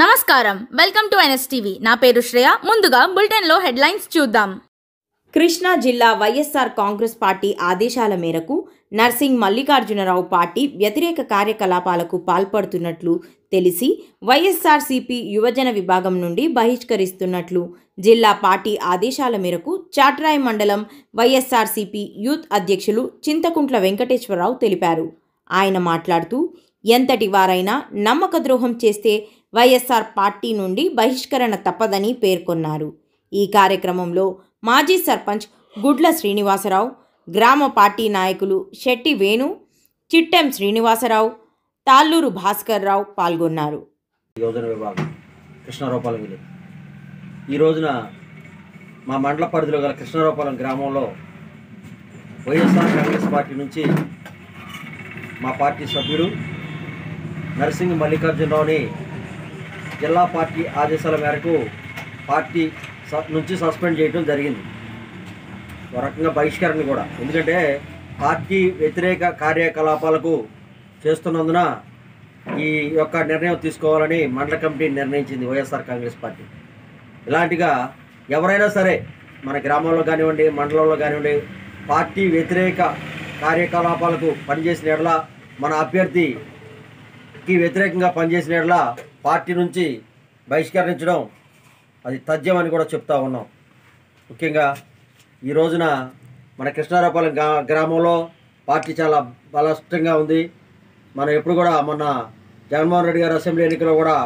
నమస్కారం. Welcome to NSTV. నా పేరు శ్రేయ. ముందుగా బులెటిన్లో హెడ్లైన్స్ చూద్దాం. కృష్ణా జిల్లా వైఎస్ఆర్ కాంగ్రెస్ పార్టీ ఆదేశాల మేరకు నర్సింగ్ మల్లికార్జునరావు పార్టీ వ్యతిరేక కార్యకలాపాలకు పాల్పడుతున్నట్లు తెలిసి వైఎస్ఆర్సీపీ యువజన విభాగం నుండి బహిష్కరిస్తున్నట్లు జిల్లా పార్టీ ఆదేశాల మేరకు చాట్రాయ్ మండలం వైఎస్ఆర్సీపీ యూత్ అధ్యక్షులు చింతకుంట్ల వెంకటేశ్వరరావు తెలిపారు. ఆయన మాట్లాడుతూ ఎంతటి వారైనా నమ్మక ద్రోహం చేస్తే వైఎస్ఆర్ పార్టీ నుండి బహిష్కరణ తప్పదని పేర్కొన్నారు. ఈ కార్యక్రమంలో మాజీ సర్పంచ్ గుడ్ల శ్రీనివాసరావు గ్రామ పార్టీ నాయకులు శెట్టి వేణు చిట్టెం శ్రీనివాసరావు తాళ్ళూరు భాస్కర్ రావు పాల్గొన్నారు. యోజన విలేజ్ ఈ రోజున మా మండల పరిధిలో గల కృష్ణారూపాలం గ్రామంలో వైఎస్ఆర్ కాంగ్రెస్ పార్టీ నుంచి మా పార్టీ సభ్యుడు నరసింహ మల్లికార్జునరావుని జిల్లా పార్టీ ఆదేశాల మేరకు పార్టీ నుంచి సస్పెండ్ చేయడం జరిగింది. ఒక రకంగా బహిష్కరణ కూడా. ఎందుకంటే పార్టీ వ్యతిరేక కార్యకలాపాలకు చేస్తున్నందున ఈ యొక్క నిర్ణయం తీసుకోవాలని మండల కమిటీ నిర్ణయించింది వైఎస్ఆర్ కాంగ్రెస్ పార్టీ. ఇలాంటిగా ఎవరైనా సరే మన గ్రామంలో కానివ్వండి మండలంలో కానివ్వండి పార్టీ వ్యతిరేక కార్యకలాపాలకు పనిచేసిన ఎడల మన అభ్యర్థికి వ్యతిరేకంగా పనిచేసిన ఎడల పార్టీ నుంచి బహిష్కరించడం అది తథ్యం అని కూడా చెప్తా ఉన్నాం. ముఖ్యంగా ఈ రోజున మన కృష్ణారాపాలెం గ్రా గ్రామంలో పార్టీ చాలా బలష్టంగా ఉంది. మనం ఎప్పుడు కూడా మొన్న జగన్మోహన్ రెడ్డి గారు అసెంబ్లీ ఎన్నికల్లో కూడా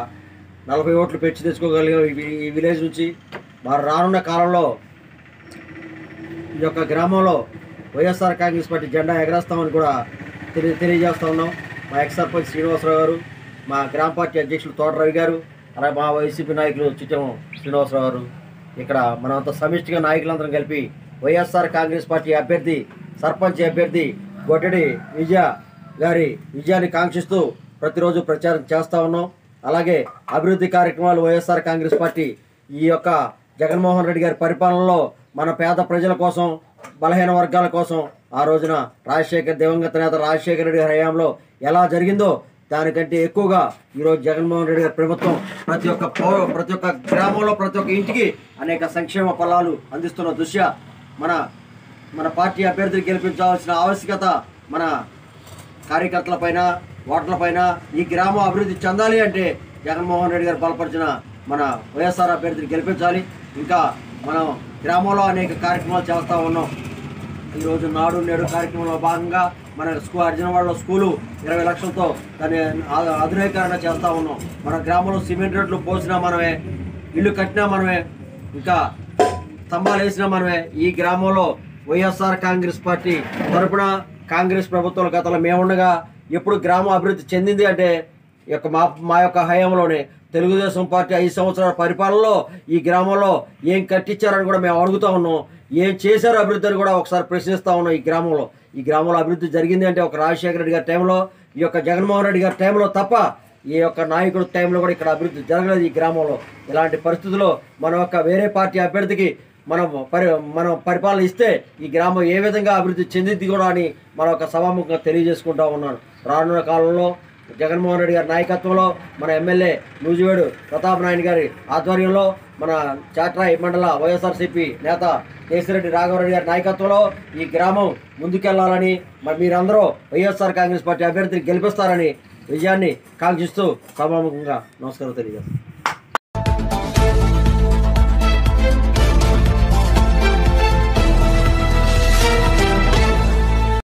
నలభై ఓట్లు పెంచి తెచ్చుకోగలిగాం ఈ ఈ విలేజ్ నుంచి మరి రానున్న కాలంలో ఈ యొక్క గ్రామంలో వైఎస్ఆర్ కాంగ్రెస్ పార్టీ జెండా ఎగరేస్తామని కూడా తెలియ తెలియజేస్తా ఉన్నాం. మా ఎక్స్ సర్పంచ్ శ్రీనివాసరావు గారు మా గ్రామ పార్టీ అధ్యక్షులు తోటరవి గారు అలాగే మా వైసీపీ నాయకులు చిట్టం శ్రీనివాసరావు గారు. ఇక్కడ మనమంతా సమిష్టిగా నాయకులందరం కలిపి వైఎస్ఆర్ కాంగ్రెస్ పార్టీ అభ్యర్థి సర్పంచ్ అభ్యర్థి గొడ్డడి విజయ గారి విజయాన్ని కాంక్షిస్తూ ప్రతిరోజు ప్రచారం చేస్తూ ఉన్నాం. అలాగే అభివృద్ధి కార్యక్రమాలు వైఎస్ఆర్ కాంగ్రెస్ పార్టీ ఈ యొక్క జగన్మోహన్ రెడ్డి గారి పరిపాలనలో మన పేద ప్రజల కోసం బలహీన వర్గాల కోసం ఆ రోజున రాజశేఖర్ దివంగత నేత రాజశేఖర రెడ్డి గారి హయాంలో ఎలా జరిగిందో దానికంటే ఎక్కువగా ఈరోజు జగన్మోహన్ రెడ్డి గారి ప్రభుత్వం ప్రతి ఒక్క పౌర ప్రతి ఒక్క గ్రామంలో ప్రతి ఒక్క ఇంటికి అనేక సంక్షేమ ఫలాలు అందిస్తున్న దృశ్య మన మన పార్టీ అభ్యర్థిని గెలిపించాల్సిన ఆవశ్యకత మన కార్యకర్తలపైన ఓటర్లపైన ఈ గ్రామం అభివృద్ధి చెందాలి అంటే జగన్మోహన్ రెడ్డి గారు బలపరిచిన మన వైఎస్ఆర్ అభ్యర్థిని గెలిపించాలి. ఇంకా మనం గ్రామంలో అనేక కార్యక్రమాలు చేస్తూ ఉన్నాం. ఈరోజు నాడు నేడు కార్యక్రమంలో భాగంగా మన స్కూ అర్జునవాడలో స్కూలు ఇరవై లక్షలతో దాన్ని ఆధునీకరణ చేస్తూ ఉన్నాం. మన గ్రామంలో సిమెంట్ రోడ్లు పోసినా మనమే ఇల్లు కట్టినా మనమే ఇంకా స్తంభాలు వేసినా మనమే. ఈ గ్రామంలో వైఎస్ఆర్ కాంగ్రెస్ పార్టీ తరపున కాంగ్రెస్ ప్రభుత్వం గతంలో మేముండగా ఎప్పుడు గ్రామం అభివృద్ధి చెందింది అంటే ఈ యొక్క మా మా యొక్క హయాంలోనే తెలుగుదేశం పార్టీ ఐదు సంవత్సరాల పరిపాలనలో ఈ గ్రామంలో ఏం కట్టించారని కూడా మేము అడుగుతా ఉన్నాం. ఏం చేశారు అభివృద్ధి అని కూడా ఒకసారి ప్రశ్నిస్తా ఉన్నాం ఈ గ్రామంలో. ఈ గ్రామంలో అభివృద్ధి జరిగింది అంటే ఒక రాజశేఖర రెడ్డి గారి టైంలో ఈ యొక్క జగన్మోహన్ రెడ్డి గారి టైంలో తప్ప ఈ యొక్క నాయకుడు టైంలో కూడా ఇక్కడ అభివృద్ధి జరగలేదు ఈ గ్రామంలో. ఇలాంటి పరిస్థితుల్లో మన యొక్క వేరే పార్టీ అభ్యర్థికి మనం పరి మనం పరిపాలన ఇస్తే ఈ గ్రామం ఏ విధంగా అభివృద్ధి చెందింది కూడా అని మన ఒక సభాముఖంగా తెలియజేసుకుంటా ఉన్నాను. రానున్న కాలంలో జగన్మోహన్ రెడ్డి గారి నాయకత్వంలో మన ఎమ్మెల్యే నూజివేడు ప్రతాప్ నాయుడు గారి ఆధ్వర్యంలో మన చాట్రాయి మండల వైఎస్ఆర్సీపీ నేత కేసిరెడ్డి రాఘవరెడ్డి గారి నాయకత్వంలో ఈ గ్రామం ముందుకెళ్ళాలని మరి మీరందరూ వైఎస్ఆర్ కాంగ్రెస్ పార్టీ అభ్యర్థిని గెలిపిస్తారని విజయాన్ని కాంక్షిస్తూ సభాముఖంగా నమస్కారం తెలియజేస్తాను